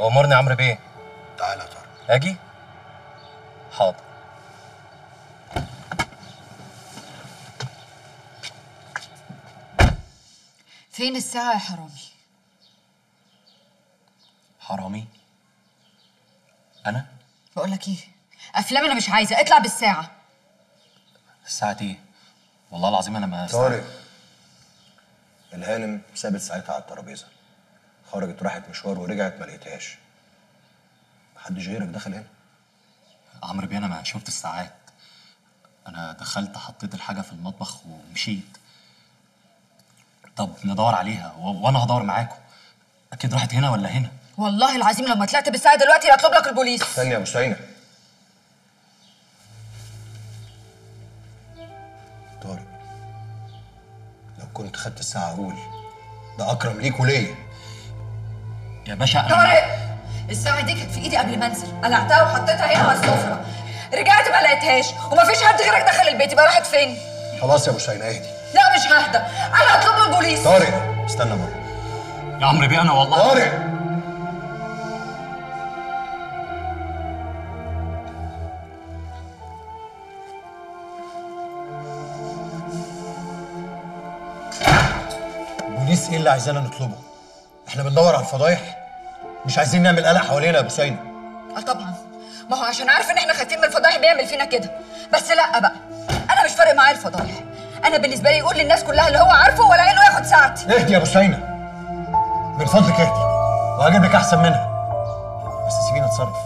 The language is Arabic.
أمرني يا عمرو بيه. تعالى يا طارق. أجي؟ حاضر. فين الساعة يا حرامي؟ حرامي؟ أنا؟ بقول لك إيه؟ أفلام أنا مش عايزة. اطلع بالساعة. الساعة إيه؟ والله العظيم أنا ما طارق الهانم سابت ساعتها على الترابيزة. خرجت راحت مشوار ورجعت ما لقيتهاش. محدش غيرك دخل هنا؟ عمرو بيه أنا ما شفت الساعات. أنا دخلت حطيت الحاجة في المطبخ ومشيت. طب ندور عليها و... وأنا هدور معاكم أكيد راحت هنا ولا هنا؟ والله العظيم لما طلعت بالساعة دلوقتي هطلب لك البوليس. استني يا بوسينة طارق لو كنت خدت الساعة قول ده أكرم ليك وليا. يا باشا أنا طارق الساعة دي كانت في إيدي قبل ما أنزل. قلعتها وحطيتها هنا على السفرة. رجعت ما لقيتهاش. ومفيش حد غيرك دخل البيت يبقى راحت فين؟ خلاص يا بوسينة أهدي. لا مش ههدى أنا هطلب له البوليس. طارق استنى بره يا عمرو بيه أنا والله طارق. بوليس إيه اللي عايزانا نطلبه؟ إحنا بندور على الفضايح. مش عايزين نعمل قلق حوالينا يا بوسينة آه طبعا. ما هو عشان عارف إن إحنا خايفين من الفضايح بيعمل فينا كده. بس لأ بقى. أنا مش فارق معايا الفضايح. أنا بالنسبة لي يقول للناس كلها اللي هو عارفه ولا إنه ياخد ساعتي. اهدي يا بوسينة من فضلك اهدي. وهجيب لك أحسن منها. بس سيبيني اتصرف